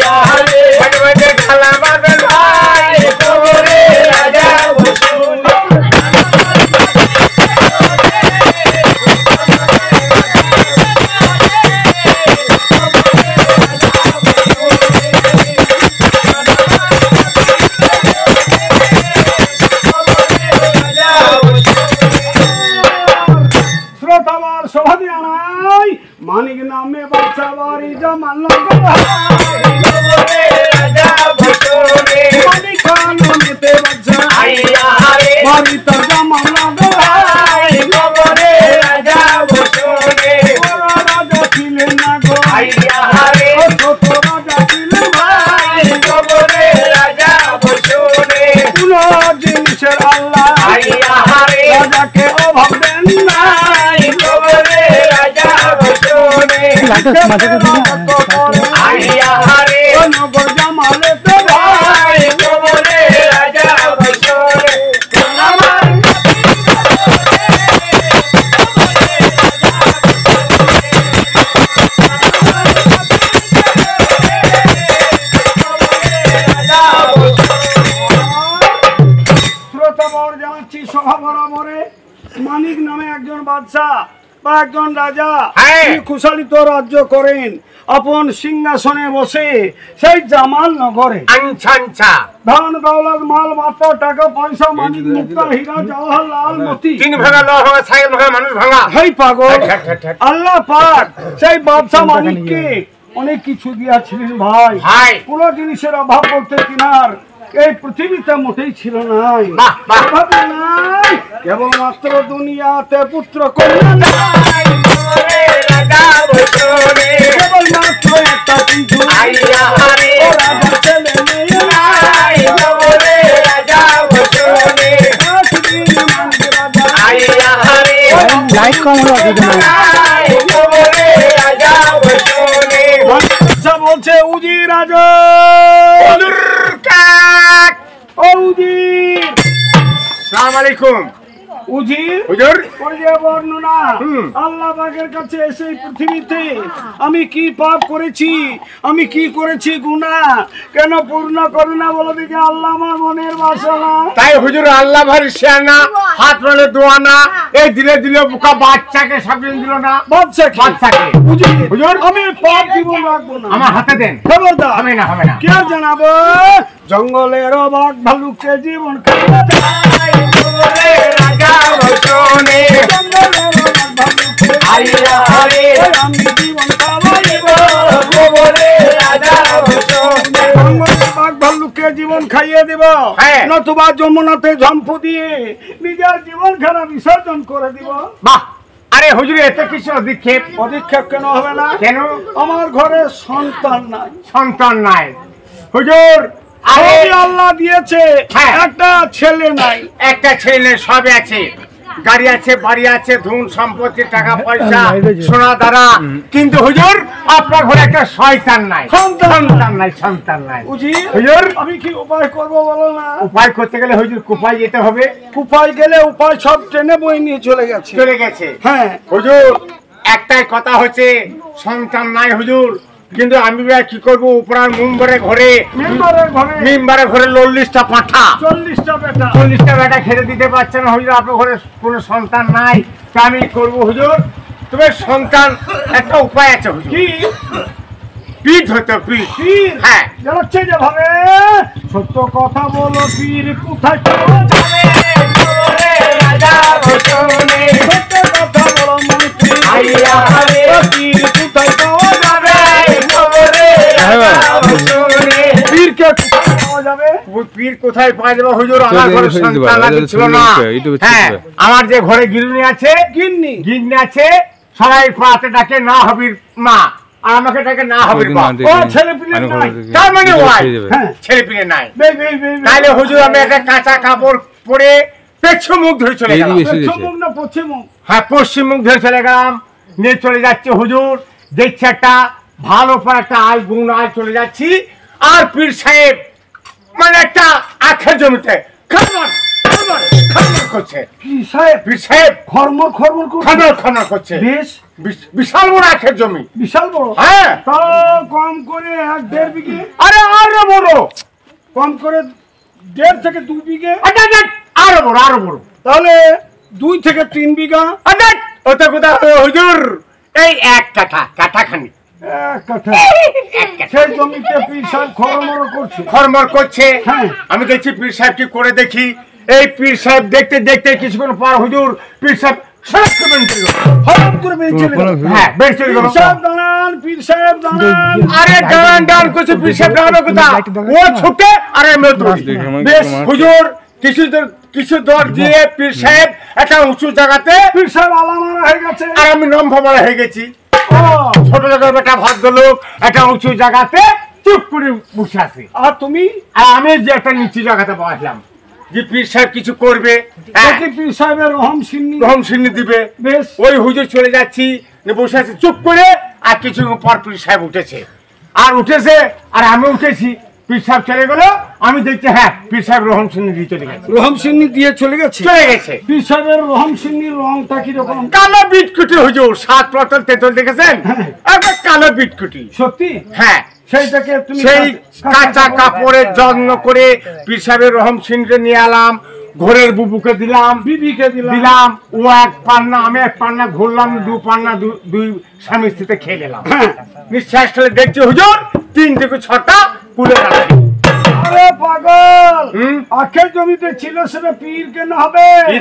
মনে মনে রে বাড়ি তার জামান লগর ভাই কবরে রাজা বসুনে ওরা রাজা ছিলেন না গো। আইয়া রে ও ছোট রাজা ছিলেন ভাই কবরে রাজা বসুনে কোন জিনিসের আল্লাহ। আইয়া রাজাকে অভাব দেন না ভাই রাজা আইয়া রে নগর জামালে বাদশাহ বা একজন রাজা হ্যাঁ। কুশালিত রাজ্য করেন। আপন সিংহাসনে বসে সেই জামাল নগরে। ধন দৌলত মাল মাত্র টাকা পয়সা মানিক মুক্তা হীরা মতি। তিন ল ভাঙা সাইকেল ভাঙা মানুষ ভাঙা। হেই পাগল। আল্লাহ পাক সেই বাদশাহ মানিককে অনেক কিছু দিয়াছিলেন ভাই। ভাই। কোন জিনিসের অভাব বলতে কিনার এই পৃথিবীতে মোটেই ছিল নাই। নাই। কেবলমাত্র দুনিয়াতে পুত্র কন্যা নাই। কেবলমাত্র একটা ছেলে মেয়ে লাইট কম বলছে উজি রাজা পৃথিবীতে আমি কি পাপ করেছি আমি কি করেছি গুনাহ কেন পূর্ণ বলে দিকে আল্লাহ আমার মনের বাসনা। তাই হুজুর আল্লাহ হাত রলে দোয়ানা এই দিলে দিলে বুকা বাচ্চাকে সাবিয়ে দিল না। বাচ্চা বাচ্চাকে। হুজুর। আমি পাপ জীবন রাখব না। আমার হাতে দেন। খবরদার। হবে না হবে না। কে জানাব? জঙ্গলের বাঘ ভালুককে জীবন আমি জীবন ভাল্লুককে খাইয়ে দিব। হ্যাঁ। নতুবা যমুনাতে ঝম্পু দিয়ে নিজের জীবন খানা বিসর্জন করে দিব। বাহ! আরে হুজুর এত কিছু অধিক্ষেপ পদক্ষেপ কেন হবে না? কেন? আমার ঘরে সন্তান নাই। সন্তান নাই। হুজুর আরে সবই আল্লাহ দিয়েছে। হ্যাঁ। একটা ছেলে নাই। একটা ছেলে সবে আছে। গাড়ি আছে বাড়ি আছে ধন সম্পত্তি টাকা পয়সা সোনা দ্বারা কিন্তু হুজুর আপনার ঘরে একটা শয়তান নাই। সন্তান নাই। সন্তান নাই বুঝি? হুজুর। আমি কি উপায় করব বলো না? উপায় করতে গেলে হুজুর কুপায় যেতে হবে। উপায় গেলে উপায় সব ট্রেনে বই নিয়ে চলে গেছে। চলে গেছে। হ্যাঁ। হুজুর একটাই কথা হচ্ছে সন্তান নাই হুজুর। কিন্তু আমি কি করব? উপরার মুম্বারে ঘরে মেম্বারে ঘরে চল্লিশটা পাঠা। চল্লিশটা বেটা। চল্লিশটা বেটা খেতে দিতে পারছে না। হুজুর আপনার ঘরে কোনো সন্তান নাই। তা আমি করব হুজুর? তবে সন্তান একটা উপায় আছে হুজুর। কি? পীর হ্যাঁ। জানাচ্ছে যে ভাবে। সত্য কথা বলো পীর কোথায় যাবে? সত্য কথা পীর কোথায় পাওয়া যাবে? হুজুর আমার ঘরে সন্তান ছিল না। হ্যাঁ আমার যে ঘরে গিরুনি আছে গিন্নি। গিন্নি আছে সবাই পাতে ডাকে না হবির মা আর আমাকে ডাকে না হবির বাপ ও ছেলে পিলে নাই। তার মানে ওয়াই হ্যাঁ ছেলে পিলে নাই। বে বে বে বে। তাহলে হুজুর আমি একটা কাঁচা কাপড় পরে পেছু মুখ ধরে চলে গেলাম। মুখ না পশ্চিম মুখ হ্যাঁ পশ্চিম মুখ ধরে চলে গেলাম। নিয়ে চলে যাচ্ছে হুজুর। দেখছি একটা ভালো পর একটা আয় গুণ আয় চলে যাচ্ছি। আর পীর সাহেব মানে একটা আখের জমিতে। খাবার খাবার খাবার করছে। কি সাহেব? সাহেব। খরমর খরমর করছে? খনর খনর করছে। বেশ। বিশ- বিশাল বড় আখের জমি। বিশাল বড়? হ্যাঁ। তাও কম করে এক দেড় বিঘে? আরে আরও বড়। কম করে দেড় থেকে দু বিঘে? আরও বড় আরও বড়। তাহলে দুই থেকে তিন বিঘা? ওটা কোথা হুজুর এই এক কাঠা কাঠা খানি এক কাঠা সেই জমিতে পীর সাহেব খরমর করছে। খরমর করছে? হ্যাঁ। আমি দেখছি পীর সাহেবকে করে দেখি। এই পীর সাহেব দেখতে দেখতে কিছুক্ষণ পর হুজুর পীর সাহেব। হ্যাঁ সাহেব সাহেব সাহেব কিছু কিছু দর দিয়ে পীর সাহেব একটা উঁচু জায়গাতে পীর সাহেব আলামারা হয়ে গেছে। আর আমি নম্ভমারা হয়ে গেছি। ছোট জায়গায় একটা ভদ্রলোক একটা উঁচু জায়গাতে চুপ করে বসে আছে। আর তুমি? আর আমি যে একটা নিচু জায়গাতে বসলাম যে পীর সাহেব কিছু করবে হ্যাঁ, পীর সাহেবের রহম সিন্নি। রহম সিন্নি দিবে। বেশ। ওই হুজুর চলে যাচ্ছি বসে আছে চুপ করে আর কিছু পর পীর সাহেব উঠেছে। আর উঠেছে আর আমি উঠেছি। পীর সাহেব চলে গেল আমি দেখছি হ্যাঁ পীর সাহেব রহম সিন্নি দিয়ে চলে গেছে। রহম সিন্নি দিয়ে চলে গেছে? চলে গেছে। পীর সাহেবের রহম সিন্নির রংটা কীরকম? কালো বিটকুটি হুজুর সাত তেতল দেখেছেন? একটা কালো বিটকুটি। সত্যি? হ্যাঁ। সেইটাকে তুমি সেই কাঁচা কাপড়ের যত্ন করে পীর সাহেবের রহম সিংকে নিয়ে এলাম ঘোরের বুবুকে দিলাম বিবিকে দিলাম। দিলাম ও এক পান্না আমি এক পান্না ঘুরলাম দু পান্না দুই স্বামী স্ত্রীতে খেয়ে নিলাম। হ্যাঁ। নিঃশ্বাস দেখছি হুজুর তিন থেকে ছটা আরে পাগল! আখের জমিতে ছিল সেটা পীর কেন হবে?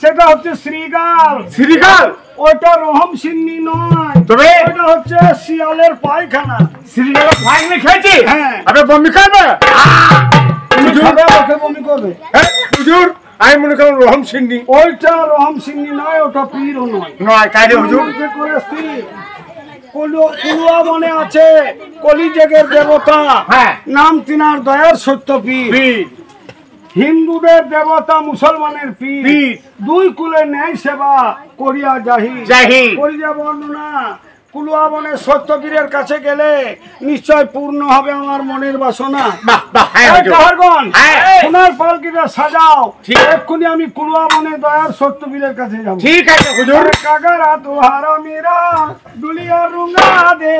সেটা হচ্ছে শ্রীগাল। শ্রীকাল ওটা রহম সিন্নি নয়। তবে? ওটা হচ্ছে শিয়ালের পায়খানা। শ্রীকাল ফাইনে খেয়েছি? হ্যাঁ। বমি করবে। হ্যাঁ, হুজুর আমি মনে করলাম রহম সিংহি ওইটা রহম সিন্নি নয় ওটা পীরও নয়। নয় কাজে হুজুর। করে। কুলু- কুলুয়া মনে আছে? কলিযুগের দেবতা। হ্যাঁ। নাম তিনার দয়ার সত্য পীর হিন্দুদের দেবতা মুসলমানের পীর। দুই কুলে ন্যায় সেবা করিয়া যাহি। যাহি। করিয়া বর্ণনা। কুলুয়া সত্যবীরের কাছে গেলে নিশ্চয় পূর্ণ হবে আমার মনের বাসনা হ্যাঁ। কাহারগণ, হ্যাঁ। সোনার পালকিটা সাজাও। এক্ষুনি আমি কুলুয়া বনের দয়ার সত্যবীরের কাছে যাব ঠিক আছে কাগারা তুহার মীরা দুলিয়া রুঙ্গা দে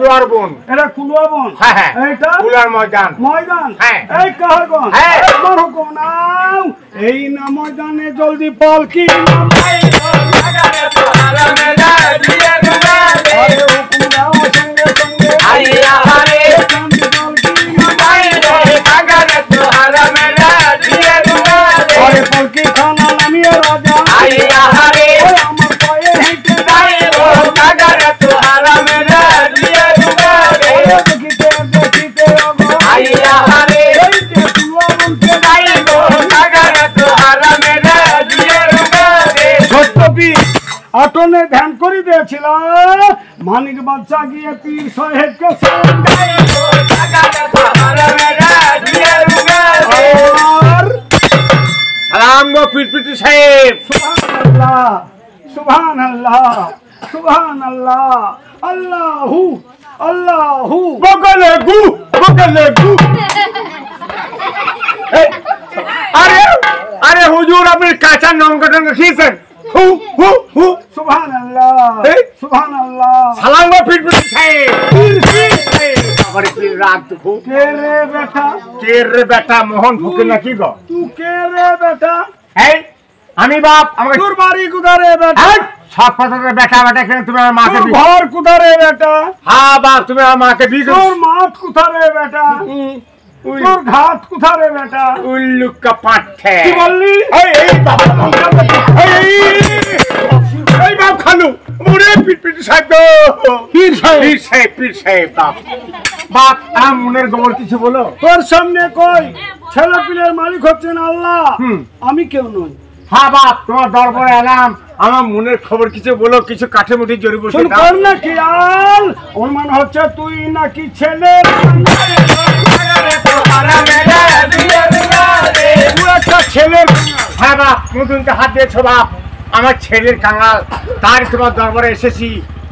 কুলোয়ার বোন এটা কুলুয়া বন হ্যাঁ হ্যাঁ কুলার ময়দান ময়দান হ্যাঁ। এই কাহারগণ হ্যাঁ। আমার হুকুম নাও এই না ময়দানে জলদি পালকি হুকুম নাও সঙ্গে সঙ্গে আটনে ধ্যান করে দিয়েছিল মানিক বাচ্চা গিয়ে পীর সাহেবকে আর সালাম গো পিটপিটি সাহেব। সুবহানাল্লাহ সুবহানাল্লাহ সুবহানাল্লাহ আল্লাহু আল্লাহু। বগলে গু বগলে গু। এই, আরে আরে হুজুর আপনি কাঁচা নঙ্কা টঙ্কা খেয়েছেন? হু হু হু। সুবহানাল্লাহ সুবহানাল্লাহ সালাম গো পীর পীর সাহেব পীর পীর সাহেব আমার পীর রাত দুঃখ কে রে বেটা কে রে বেটা মোহন ফকির নাকি গো তুই কে রে বেটা এই আমি বাপ আমাকে তোর বাড়ি কোথা রে বেটা সব কথাতে বেটা বেটা কেন তুমি আমার মাকে ঘর কোথা রে বেটা হ্যাঁ বাপ তুমি আমার মাকে বিয়ে তোর মাঠ কোথা বেটা তোর ঘাট কোথা রে বেটা উল্লুকা পাঠে কি বললি এই এই বাবা এই বাপ খালু। ওরে পীর পীর সাহেব পীর সাহেব। পীর সাহেব পীর সাহেব বাপ। বাপ আমার মনের গোবর কিছু বলো। তোর সামনে কই? ছেলে পিলের মালিক হচ্ছেন আল্লাহ। আমি কেউ নই। হ্যাঁ বাপ তোমার দরবারে এলাম। আমার মনের খবর কিছু বলো কিছু কাঠে মুঠি জড়ি বসে কর না কি আল ওর মানে হচ্ছে তুই নাকি ছেলে ছেলের হ্যাঁ বাপ নতুনকে হাত দিয়েছ বাপ। আমার ছেলের কাঙাল তার তোমার দরবারে এসেছি।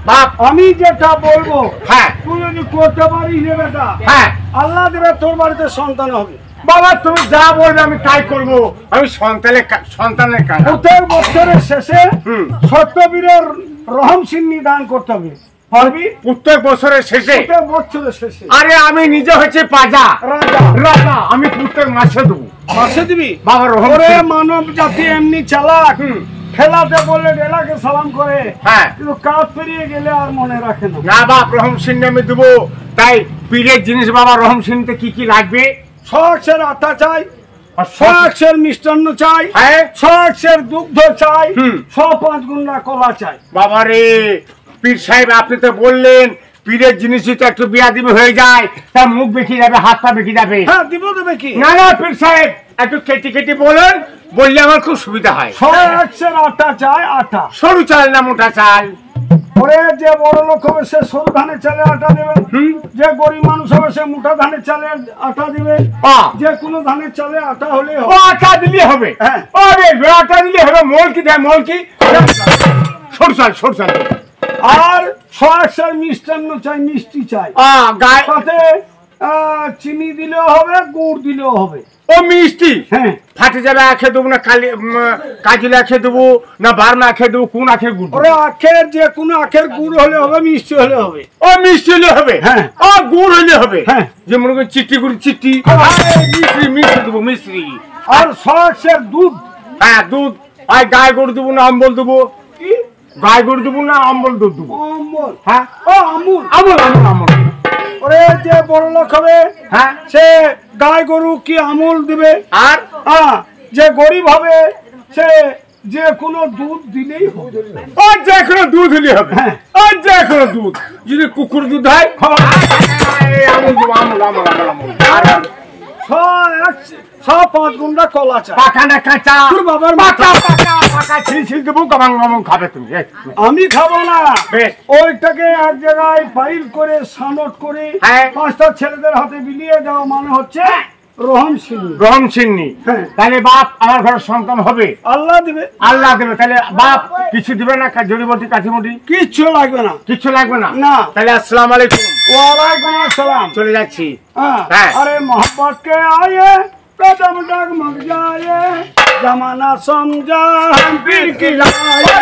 বাপ আমি যেটা বলব হ্যাঁ। তুই যদি করতে পারিস রে বেটা। হ্যাঁ। আল্লাহ দেবে তোর বাড়িতে সন্তান হবে। বাবা তুমি যা বলবে আমি তাই করব। আমি সন্তানের সন্তানের কাঙাল। প্রত্যেক বছরের শেষে। সত্যবীরের রহম সিন্নি দান করতে হবে। পারবি? প্রত্যেক বছরের শেষে? প্রত্যেক বছরের শেষে। আরে আমি নিজে হচ্ছে পাজা। রাজা। রাজা আমি প্রত্যেক মাসে দেবো। মাসে দিবি? বাবা রহম মানব জাতি এমনি চালাক। খেলাতে বলে ডেলাকে সালাম করে। হ্যাঁ। কিন্তু কাজ পেরিয়ে গেলে আর মনে রাখে না। না বাপ রহম সিং আমি দেবো। তাই পীরের জিনিস বাবা রহম সিংতে কি কি লাগবে? শখসের আটা চাই আর সব- মিষ্টান্ন চাই হ্যাঁ। শখসের দুগ্ধ চাই। ছ পাঁচ গুন্ডা কলা চাই। বাবা রে পীর সাহেব আপনি তো বললেন পীরের জিনিসই তো একটু বিয়া দিবে হয়ে যায় তার মুখ বেঁকে যাবে হাত পা বেঁকে যাবে। হ্যাঁ দিব দেবে কি না না পীর সাহেব একটু কেটে কেটে বলেন বললে আমার খুব সুবিধা হয়। শখসের আটা চাই আটা। সরু চাল না মোটা চাল? ওরে যে বড় লোক হবে সে সরু ধানের চালে আটা দেবে। যে গরিব মানুষ হবে সে মোটা ধানের চালে আটা দিবে। যে কোনো ধানের চালে আটা হলে ও আটা দিলে হবে। হ্যাঁ। আরে আটা দিলে হবে মোল কি দেয় মোল কি? সরু চাল সরু চাল। আর শখসের মিষ্টান্ন চাই মিষ্টি চাই। সাথে চিনি দিলেও হবে গুড় দিলেও হবে। ও মিষ্টি? হ্যাঁ। ফাটে যাবে আখে দেবো না কালি কাজলে আখে দেবো না বারনা আখে দেবো কোন আখে গুড়? ওরে আখের যে কোনো আখের গুড় হলে হবে মিষ্টি হলে হবে। ও মিষ্টি হলে হবে? হ্যাঁ। ও গুড় হলে হবে? হ্যাঁ। যে মনে করি চিটি গুড় চিটি হ্যাঁ। মিশ্রি মিশ্রি দেবো মিশ্রি আর শখসের দুধ। হ্যাঁ দুধ। আর গায়ে গরু দেবো না অম্বল দেবো। কি? গায়ে গরু দেবো না অম্বল দুধ দেবো। অমল হ্যাঁ। ও আমুল। আমল আমল আমল। ওরে যে বড় লোক হবে হ্যাঁ। সে গাই গরু কি আমল দিবে? আর? হ্যাঁ যে গরিব হবে সে যে কোনো দুধ দিলেই হবে। আর যে কোনো দুধ হলে হবে। হ্যাঁ। ও যে কোনো দুধ। যদি কুকুর দুধ হয় আমল আমল আমল আমল আমল আর ছ এক ছ পাঁচ গুন্ডা কলা চা পাকা না কাঁচা? তোর বাবার পাকা পাকা পাকা ছিল ছিল দেবো গবাং গবাং খাবে তুমি। আমি খাব না। ওইটাকে এক জায়গায় ফাইল করে সানট করে হ্যাঁ। পাঁচটা ছেলেদের হাতে বিলিয়ে দেওয়া মানে হচ্ছে রহম সিন্নি রহম সিন্নি তাহলে বাপ আমার ঘরের সন্তান হবে? আল্লাহ দেবে। আল্লাহ দেবে। তাহলে বাপ কিছু দিবে না? জড়িবটি কাঠিমুটি কিচ্ছু লাগবে না। কিচ্ছু লাগবে না? না। তাহলে আসসালাম আলাইকুম। ওয়ালাইকুম চলে যাচ্ছি। হ্যাঁ। হ্যাঁ। আরে মোহাম্মদ কে আয়ে পেটম ডাক মগ জায়ে জামানা সমঝা পীর কি লায়ে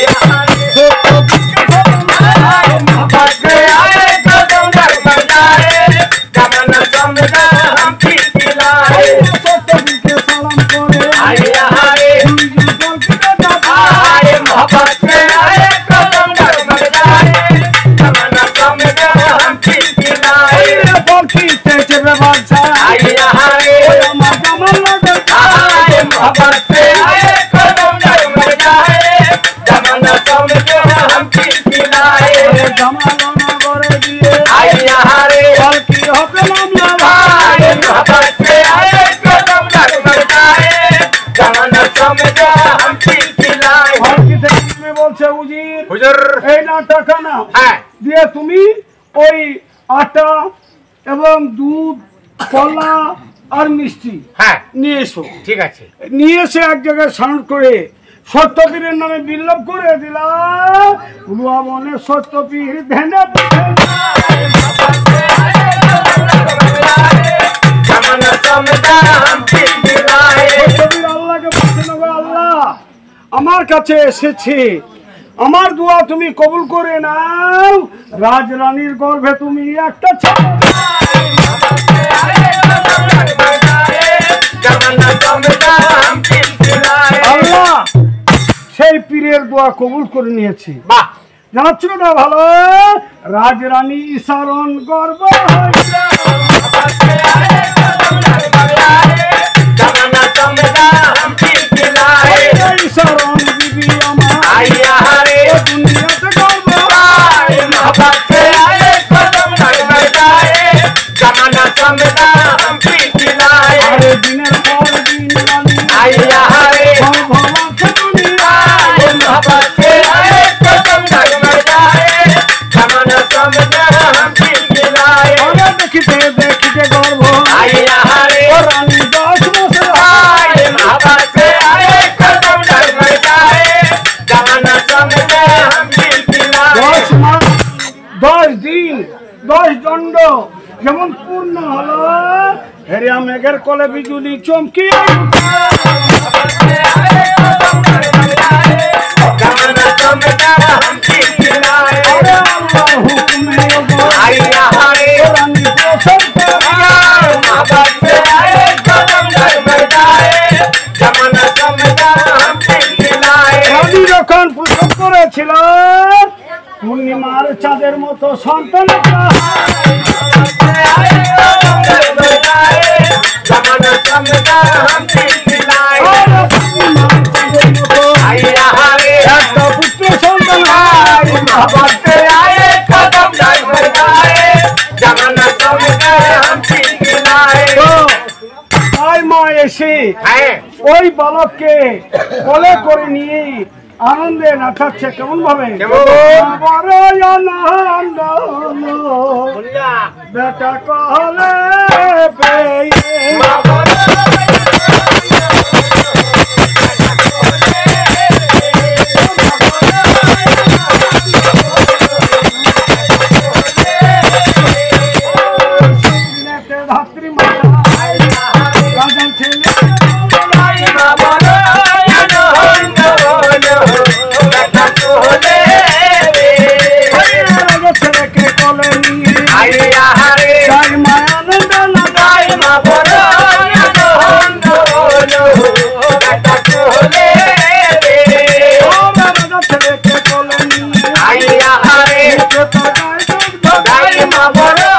yeah. এই হ্যাঁ। দিয়ে তুমি ওই আটা এবং দুধ কলা আর মিষ্টি হ্যাঁ। নিয়ে এসো ঠিক আছে। নিয়ে এসে এক জায়গায় স্নান করে সত্যপীরের নামে বিল্লব করে দিলাম। বনে সত্যপীর ধ্যানে আমার কাছে এসেছে। আমার দোয়া তুমি কবুল করে নাও। রাজরানীর গর্ভে তুমি একটা সেই পীরের দোয়া কবুল করে নিয়েছি। বাহ। জানাচ্ছিল না ভালো রাজরানী ইসারণ গর্ব হইয়া। দশ দিন দশ দণ্ড যেমন পূর্ণ হল। হেরিয়া মেঘের কলে বিজুলি চমকি সন্তান হয়। তো তাই মা এসে ওই বালককে কোলে করে নিয়ে ఆనందేన తచ్చకం భవేత్ బేట కహలే పేయే নিয়ে মুখে তাকায় দুধ ওরে